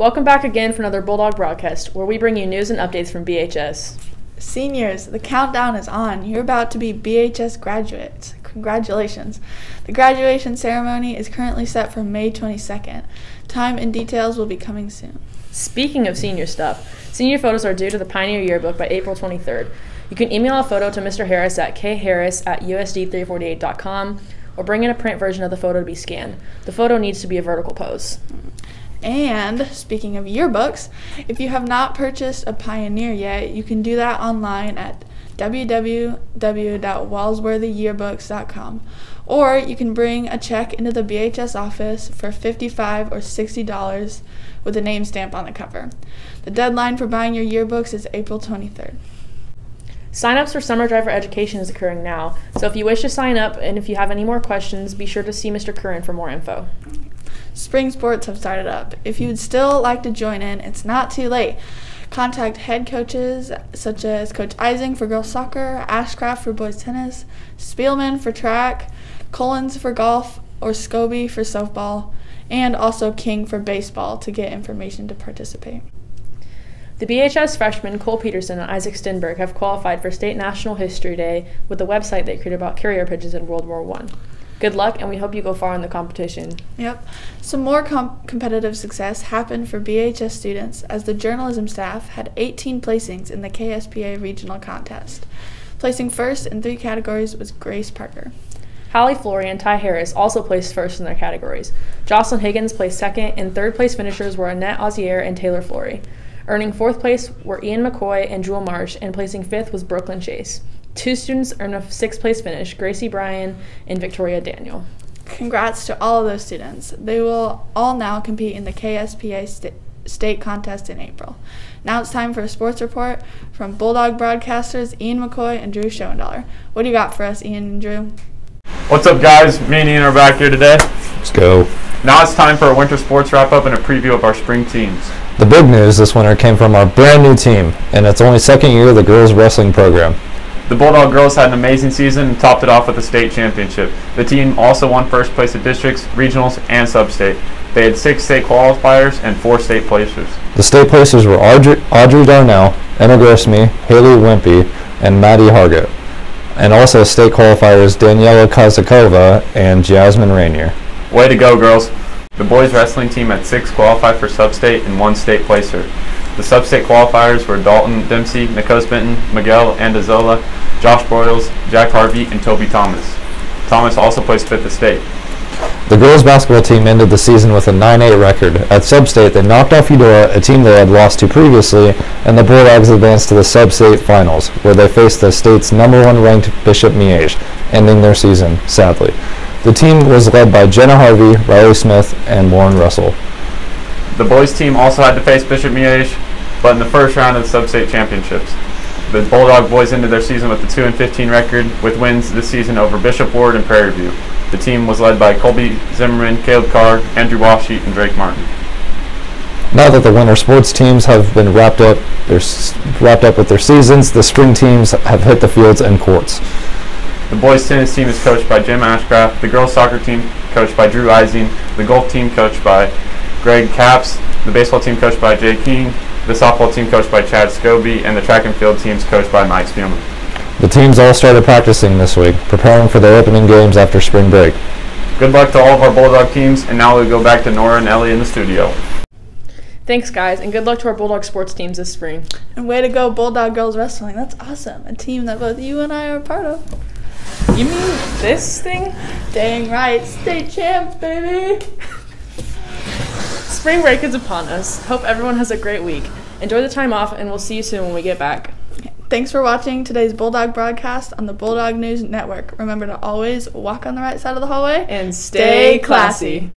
Welcome back again for another Bulldog broadcast, where we bring you news and updates from BHS. Seniors, the countdown is on. You're about to be BHS graduates. Congratulations. The graduation ceremony is currently set for May 22nd. Time and details will be coming soon. Speaking of senior stuff, senior photos are due to the Pioneer Yearbook by April 23rd. You can email a photo to Mr. Harris at kharris at usd348.com or bring in a print version of the photo to be scanned. The photo needs to be a vertical pose. And speaking of yearbooks, if you have not purchased a Pioneer yet, you can do that online at www.walsworthyearbooks.com. Or you can bring a check into the BHS office for 55 or $60 with a name stamp on the cover. The deadline for buying your yearbooks is April 23rd. Sign-ups for Summer Driver Education is occurring now, so if you wish to sign up and if you have any more questions, be sure to see Mr. Curran for more info. Spring sports have started up. If you would still like to join in, it's not too late. Contact head coaches such as Coach Ising for girls soccer, Ashcraft for boys tennis, Spielman for track, Collins for golf, or Scobie for softball, and also King for baseball to get information to participate. The BHS freshmen Cole Peterson and Isaac Stenberg have qualified for State National History Day with a website they created about carrier pigeons in World War One. Good luck, and we hope you go far in the competition. Yep. Some more com- competitive success happened for BHS students as the journalism staff had 18 placings in the KSPA regional contest. Placing first in three categories was Grace Parker. Hallie Flory and Ty Harris also placed first in their categories. Jocelyn Higgins placed second, and third place finishers were Annette Ozier and Taylor Flory. Earning fourth place were Ian McCoy and Jewel Marsh, and placing fifth was Brooklyn Chase. Two students earned a sixth place finish Gracie Bryan and Victoria Daniel. Congrats to all of those students. They will all now compete in the KSPA st- state contest in April. Now it's time for a sports report from Bulldog broadcasters Ian McCoy and Drew Schoendaler. What do you got for us, Ian and Drew? What's up, guys? Me and Ian are back here today. Let's go. Now it's time for a winter sports wrap up and a preview of our spring teams. The big news this winter came from our brand new team, and its only second year of the girls wrestling program. The Bulldog girls had an amazing season and topped it off with a state championship. The team also won first place at districts, regionals, and sub-state. They had six state qualifiers and four state placers. The state placers were Audrey, Audrey Darnell, Emma Grismy, Haley Wimpy, and Maddie Hargett. And also state qualifiers Daniela Kozakova and Jasmine Rainier. Way to go, girls! The boys wrestling team had six qualified for sub-state and one state placer. The sub-state qualifiers were Dalton Dempsey, Nikos Benton, Miguel Andazola, Josh Broyles, Jack Harvey, and Toby Thomas. Thomas also placed fifth at state. The girls basketball team ended the season with a 9-8 record. At sub-state, they knocked off Eudora, a team they had lost to previously, and the Bulldogs advanced to the sub-state finals, where they faced the state's number one ranked Bishop Miege, ending their season, sadly. The team was led by Jenna Harvey, Riley Smith, and Warren Russell. The boys team also had to face Bishop Miege, but in the first round of the sub-state championships. The Bulldog boys ended their season with a 2 and 15 record, with wins this season over Bishop Ward and Prairie View. The team was led by Colby Zimmerman, Caleb Carr, Andrew Washie, and Drake Martin. Now that the winter sports teams have been wrapped up, their s- wrapped up with their seasons, the spring teams have hit the fields and courts. The boys tennis team is coached by Jim Ashcraft, the girls soccer team coached by Drew Ising, the golf team coached by Greg Caps, the baseball team coached by Jay King, the softball team coached by Chad Scobie, and the track and field teams coached by Mike Spielman. The teams all started practicing this week, preparing for their opening games after spring break. Good luck to all of our Bulldog teams, and now we go back to Nora and Ellie in the studio. Thanks, guys, and good luck to our Bulldog sports teams this spring. And way to go, Bulldog Girls Wrestling. That's awesome. A team that both you and I are a part of. You mean this thing? Dang right. State champs, baby. Spring break is upon us. Hope everyone has a great week. Enjoy the time off, and we'll see you soon when we get back. Thanks for watching today's Bulldog broadcast on the Bulldog News Network. Remember to always walk on the right side of the hallway And stay classy.